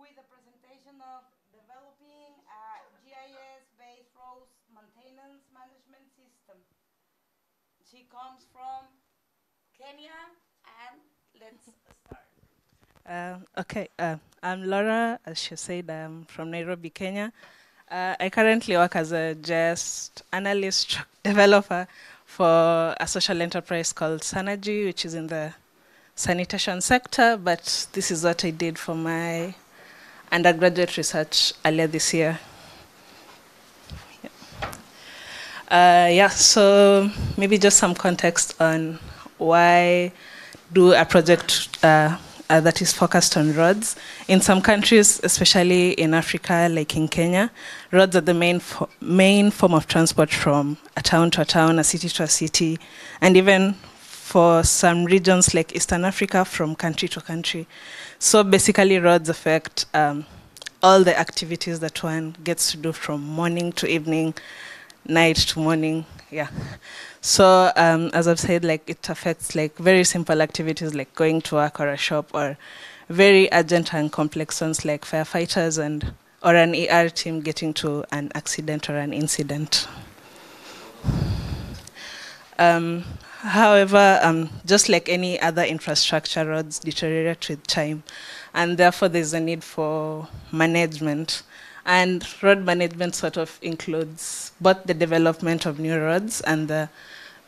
with a presentation of developing a GIS-based roads maintenance management system. She comes from Kenya, and let's start. Uh, okay, uh, I'm Laura. As she said, I'm from Nairobi, Kenya. Uh, I currently work as a GIS analyst developer for a social enterprise called Sanergy, which is in the sanitation sector. But this is what I did for my undergraduate research earlier this year. Yeah. Uh, yeah, so maybe just some context on why do a project uh, uh, that is focused on roads. In some countries, especially in Africa, like in Kenya, roads are the main fo main form of transport from a town to a town, a city to a city, and even for some regions like Eastern Africa, from country to country. So basically, roads affect um, all the activities that one gets to do from morning to evening, night to morning. Yeah. So um, as I've said, like it affects like very simple activities like going to work or a shop, or very urgent and complex ones like firefighters and or an ER team getting to an accident or an incident. Um, however, um, just like any other infrastructure, roads deteriorate with time, and therefore there's a need for management. And road management sort of includes both the development of new roads and the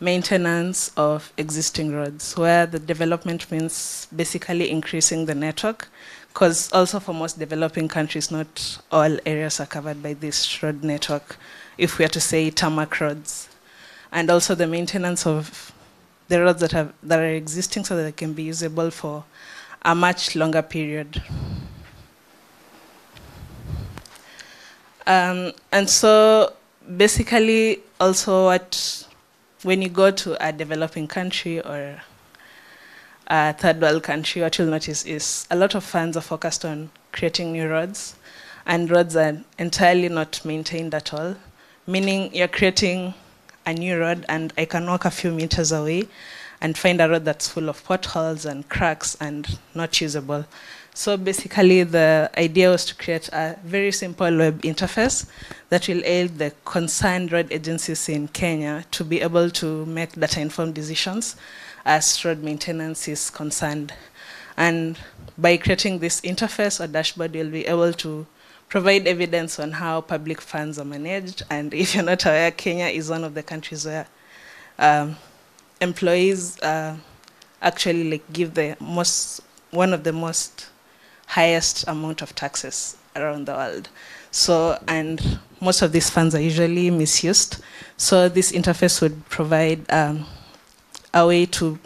maintenance of existing roads, where the development means basically increasing the network, because also for most developing countries, not all areas are covered by this road network, if we are to say tarmac roads. And also the maintenance of the roads that, have, that are existing so that they can be usable for a much longer period. Um, and so basically also what when you go to a developing country or a third world country, what you'll notice is a lot of funds are focused on creating new roads, and roads are entirely not maintained at all, meaning you're creating a new road, and I can walk a few meters away and find a road that's full of potholes and cracks and not usable. So basically, the idea was to create a very simple web interface that will aid the concerned road agencies in Kenya to be able to make data-informed decisions as road maintenance is concerned. And by creating this interface or dashboard, you'll be able to provide evidence on how public funds are managed. And if you're not aware, Kenya is one of the countries where um, employees uh, actually like give the most, one of the most highest amount of taxes around the world. So, and most of these funds are usually misused. So this interface would provide um, a way to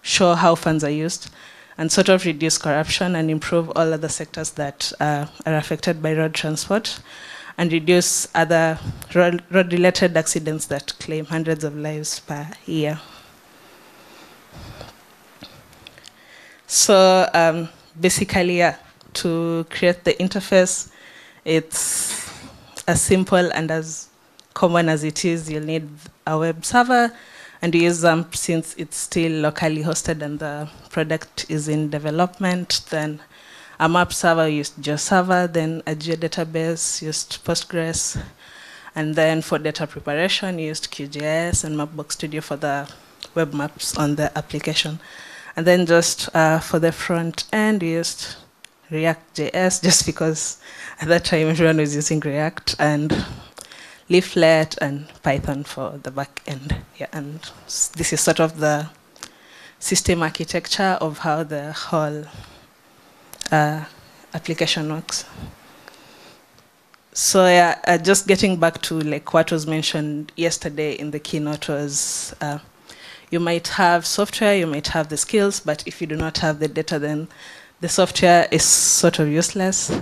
show how funds are used and sort of reduce corruption and improve all other sectors that uh, are affected by road transport and reduce other road-related road accidents that claim hundreds of lives per year. So um, basically, yeah, to create the interface, it's as simple and as common as it is. You'll need a web server, and you use them since it's still locally hosted and the product is in development. Then a map server used GeoServer, then a geodatabase used Postgres, and then for data preparation used QGIS and Mapbox Studio for the web maps on the application. And then just uh, for the front end, used React.js just because at that time everyone was using React and Leaflet and Python for the back end. Yeah, and this is sort of the system architecture of how the whole uh, application works. So yeah, uh, just getting back to like what was mentioned yesterday in the keynote was uh, you might have software, you might have the skills, but if you do not have the data, then the software is sort of useless.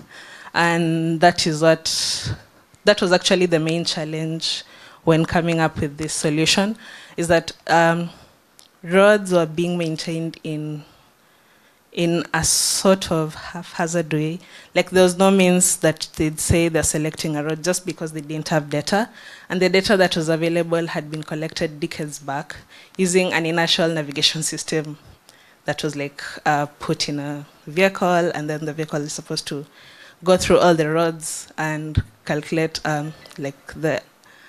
And that is what, that was actually the main challenge when coming up with this solution, is that um, roads were being maintained in in a sort of haphazard way. Like there was no means that they'd say they're selecting a road just because they didn't have data. And the data that was available had been collected decades back using an inertial navigation system that was like uh, put in a vehicle, and then the vehicle is supposed to go through all the roads and calculate um, like the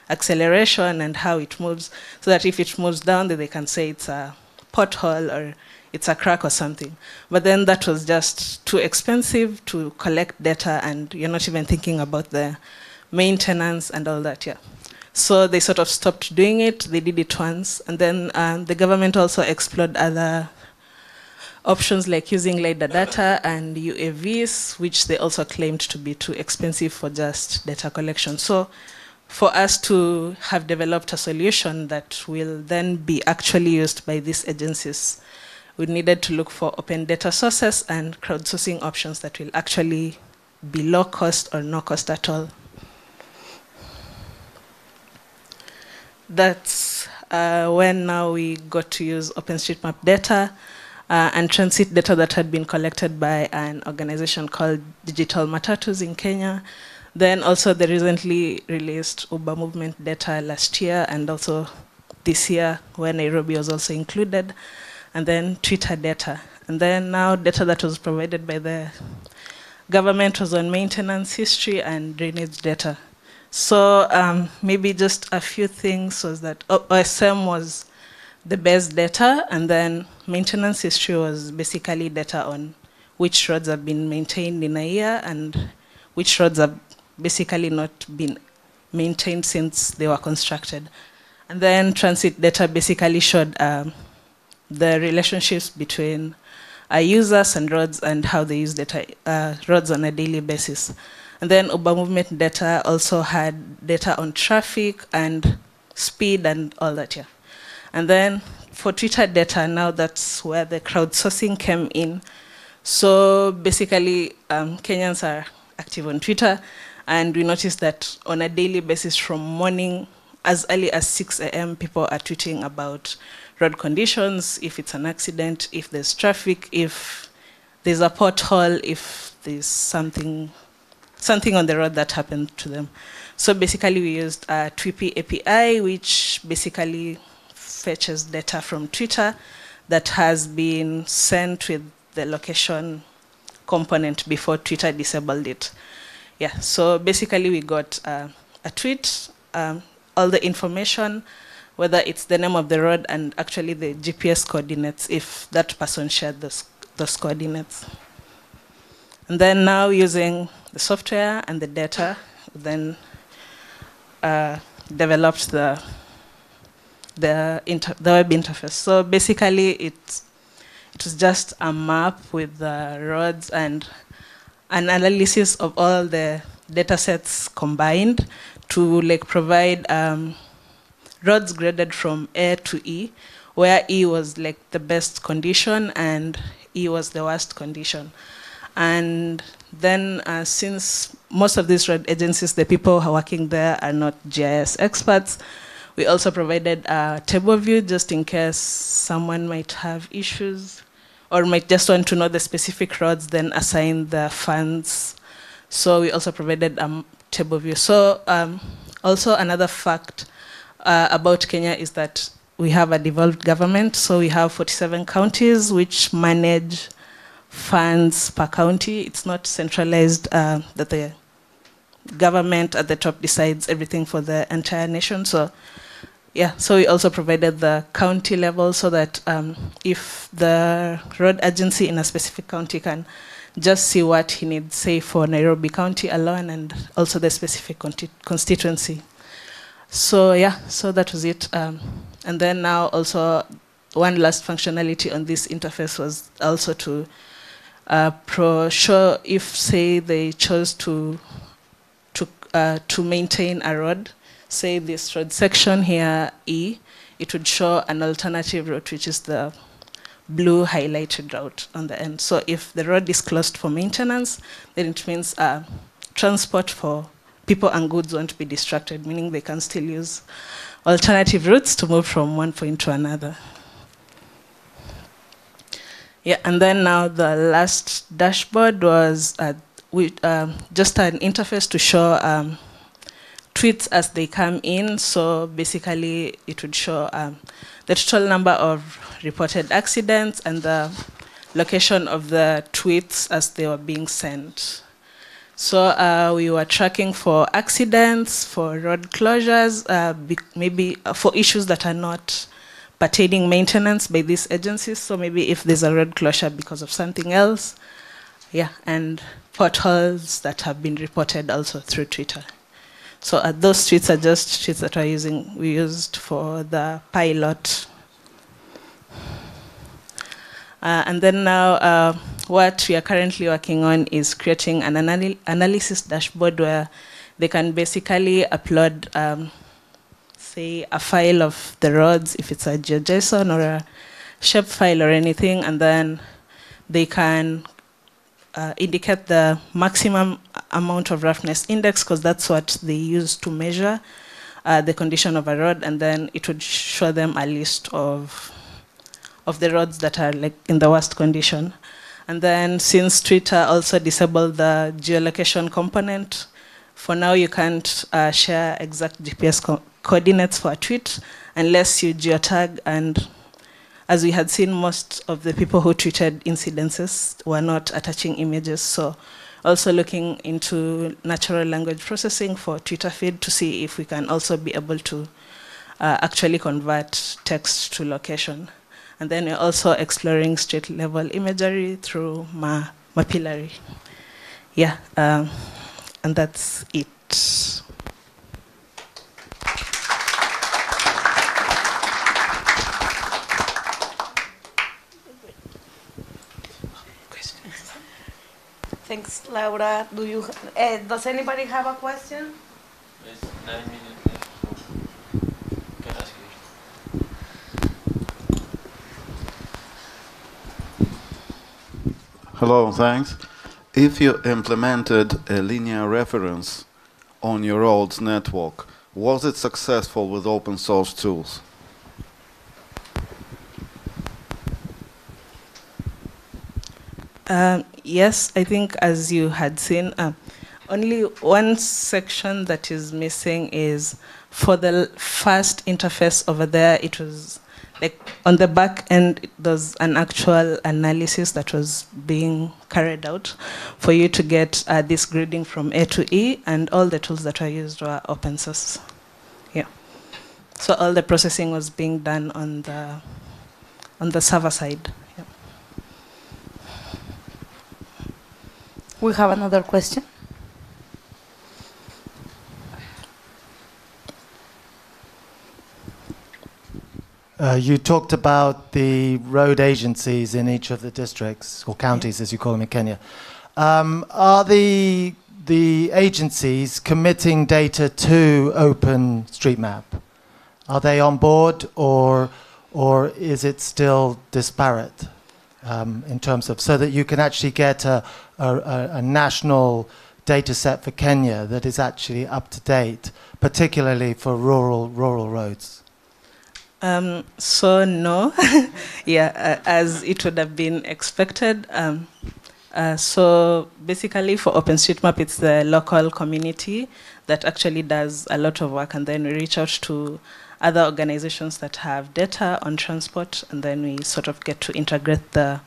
acceleration and how it moves, so that if it moves down, then they can say it's a pothole or it's a crack or something. But then that was just too expensive to collect data, and you're not even thinking about the maintenance and all that. Yeah. So they sort of stopped doing it. They did it once, and then um, the government also explored other options like using LiDAR data and UAVs, which they also claimed to be too expensive for just data collection. So for us to have developed a solution that will then be actually used by these agencies, we needed to look for open data sources and crowdsourcing options that will actually be low cost or no cost at all. That's uh, when now we got to use OpenStreetMap data uh, and transit data that had been collected by an organization called Digital Matatus in Kenya. Then also the recently released Uber movement data last year and also this year where Nairobi was also included. And then Twitter data. And then now data that was provided by the government was on maintenance history and drainage data. So um, maybe just a few things was that OSM was the best data, and then maintenance history was basically data on which roads have been maintained in a year and which roads have basically not been maintained since they were constructed. And then transit data basically showed um, the relationships between uh, users and roads and how they use data uh, roads on a daily basis. And then Uber movement data also had data on traffic and speed and all that, yeah. And then for Twitter data, now that's where the crowdsourcing came in. So basically, um, Kenyans are active on Twitter, and we noticed that on a daily basis from morning, as early as 6 a.m., people are tweeting about road conditions, if it's an accident, if there's traffic, if there's a pothole, if there's something, something on the road that happened to them. So basically, we used a Tweepy API, which basically fetches data from Twitter that has been sent with the location component before Twitter disabled it. Yeah, so basically we got uh, a tweet, um, all the information, whether it's the name of the road and actually the GPS coordinates if that person shared those, those coordinates. And then now using the software and the data, then uh, developed the the, the web interface. So basically, it, it was just a map with the roads and an analysis of all the data sets combined to like provide um, roads graded from A to E, where E was like the best condition and E was the worst condition. And then uh, since most of these road agencies, the people working there are not GIS experts, we also provided a table view just in case someone might have issues or might just want to know the specific roads, then assign the funds. So we also provided a table view. So um, also another fact uh, about Kenya is that we have a devolved government. So we have 47 counties which manage funds per county. It's not centralized uh, that the government at the top decides everything for the entire nation. So yeah, so we also provided the county level so that um, if the road agency in a specific county can just see what he needs, say for Nairobi County alone and also the specific constituency. So yeah, so that was it. Um, and then now also one last functionality on this interface was also to uh, pro show if say they chose to to uh, to maintain a road say this road section here, E, it would show an alternative route, which is the blue highlighted route on the end. So if the road is closed for maintenance, then it means uh, transport for people and goods won't be distracted, meaning they can still use alternative routes to move from one point to another. Yeah, and then now the last dashboard was uh, um, just an interface to show um, tweets as they come in. So basically, it would show um, the total number of reported accidents and the location of the tweets as they were being sent. So uh, we were tracking for accidents, for road closures, uh, maybe uh, for issues that are not pertaining maintenance by these agencies. So maybe if there's a road closure because of something else, yeah, and potholes that have been reported also through Twitter. So uh, those tweets are just tweets that are using we used for the pilot. Uh, and then now, uh, what we are currently working on is creating an anal analysis dashboard where they can basically upload, um, say, a file of the roads, if it's a GeoJSON or a shape file or anything, and then they can uh, indicate the maximum amount of roughness index because that's what they use to measure uh, the condition of a road, and then it would show them a list of of the roads that are like in the worst condition. And then since Twitter also disabled the geolocation component, for now you can't uh, share exact GPS co coordinates for a tweet unless you geotag and as we had seen, most of the people who tweeted incidences were not attaching images. So also looking into natural language processing for Twitter feed to see if we can also be able to uh, actually convert text to location. And then we're also exploring street level imagery through Ma Mapillary. Yeah, um, and that's it. Thanks, Laura. Do you? Uh, does anybody have a question? Yes, nine minutes left. Can ask you. Hello, thanks. If you implemented a linear reference on your old network, was it successful with open source tools? Um, yes, I think as you had seen, uh, only one section that is missing is for the first interface over there, it was like on the back end, there's an actual analysis that was being carried out for you to get uh, this grading from A to E, and all the tools that were used were open source. Yeah. So all the processing was being done on the on the server side. We have another question. Uh, you talked about the road agencies in each of the districts, or counties as you call them in Kenya. Um, are the, the agencies committing data to OpenStreetMap? Are they on board, or, or is it still disparate? Um, in terms of so that you can actually get a, a, a, national data set for Kenya that is actually up to date, particularly for rural rural roads? Um, so no, yeah, uh, as it would have been expected. Um, uh, so basically, for OpenStreetMap, it's the local community that actually does a lot of work, and then we reach out to other organizations that have data on transport, and then we sort of get to integrate the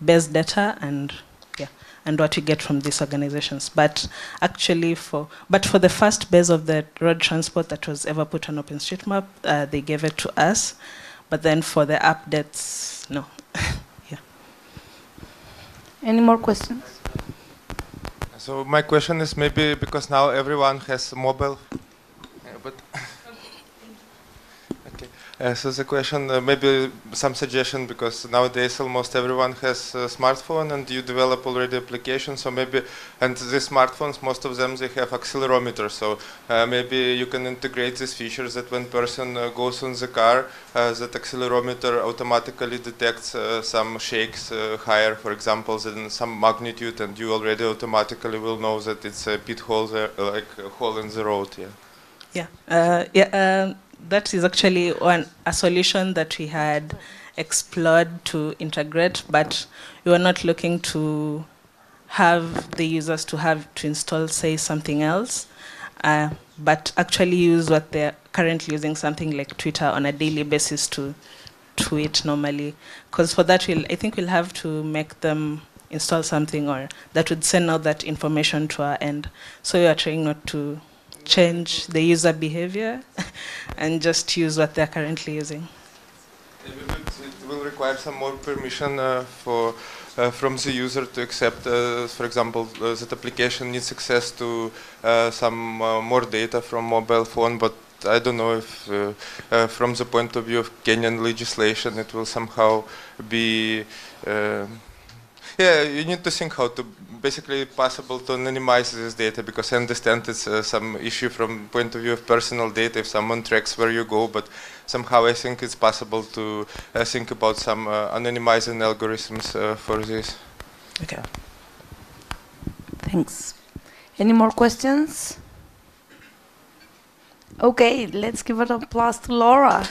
best data and yeah, and what we get from these organizations. But actually, for but for the first base of the road transport that was ever put on OpenStreetMap, uh, they gave it to us. But then for the updates, no. yeah. Any more questions? So my question is maybe because now everyone has mobile, yeah, but so the question, uh, maybe some suggestion, because nowadays almost everyone has a smartphone and you develop already applications, so maybe, and these smartphones, most of them, they have accelerometer, so uh, maybe you can integrate these features that when person uh, goes on the car, uh, that accelerometer automatically detects uh, some shakes higher, for example, than some magnitude, and you already automatically will know that it's a pit hole there, like a hole in the road, yeah. Yeah, yeah. Um, that is actually one a solution that we had explored to integrate, but we were not looking to have the users to have to install, say, something else. uh, but actually use what they're currently using, something like Twitter, on a daily basis to tweet normally. Because for that, we'll, I think we'll have to make them install something or that would send out that information to our end. So we are trying not to change the user behavior and just use what they're currently using. It will- require some more permission uh, for uh, from the user to accept, uh, for example, uh, that application needs access to uh, some uh, more data from mobile phone, but I don't know if uh, uh, from the point of view of Kenyan legislation it will somehow be uh, yeah, you need to think how to basically possible to anonymize this data because I understand it's uh, some issue from point of view of personal data if someone tracks where you go, but somehow I think it's possible to uh, think about some uh, anonymizing algorithms uh, for this. Okay. Thanks. Any more questions? Okay, let's give it a applause to Laura.